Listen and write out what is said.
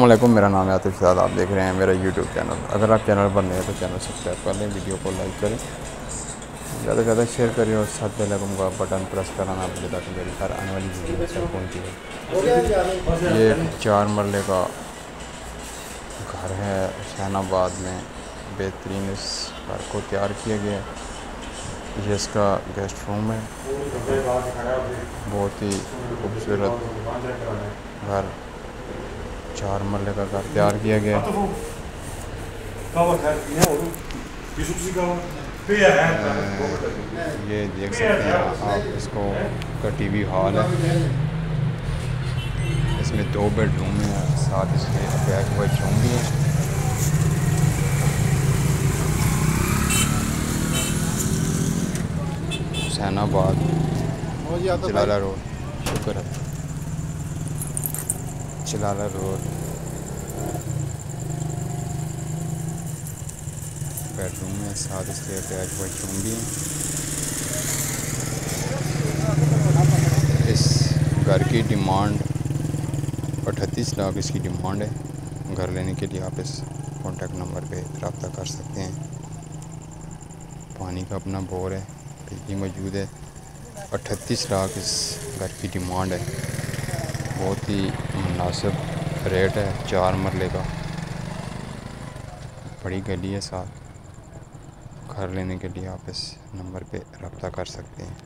वालेकुम मेरा नाम है आतिफ साद, आप देख रहे हैं मेरा यूट्यूब चैनल अगर आप चैनल पर नए हैं तो चैनल सब्सक्राइब कर लें वीडियो को लाइक करें। ज़्यादा से ज़्यादा शेयर करें और साथ बेल आइकन का बटन प्रेस कराना भूलें, ताकि मेरी हर आने वाली वीडियो तक पहुँची। है ये चार मरले का घर है, हुसैनाबाद में। बेहतरीन इस घर को तैयार किया गया है। ये इसका गेस्ट रूम है। बहुत ही खूबसूरत घर। चार मरले का घर तैयार किया गया। ये देख सकते हैं आप इसको का टीवी हॉल है। इसमें दो बेडरूम है साथ इसमें अटैच वाशरूम भी है। हुसैनाबाद जलाला रोड शुक्र है। चिलाला रोड। बेडरूम है साथ इसके अटैच वाशरूम भी है इस घर की डिमांड अठतीस लाख इसकी डिमांड है। घर लेने के लिए आप इस कॉन्टेक्ट नंबर पे रबता कर सकते हैं। पानी का अपना बोर है, बिजली मौजूद है। अठतीस लाख इस घर की डिमांड है। बहुत ही मुनासिब रेट है, चार मरले का। बड़ी गली है साथ घर लेने के लिए आप इस नंबर पे रब्ता कर सकते हैं।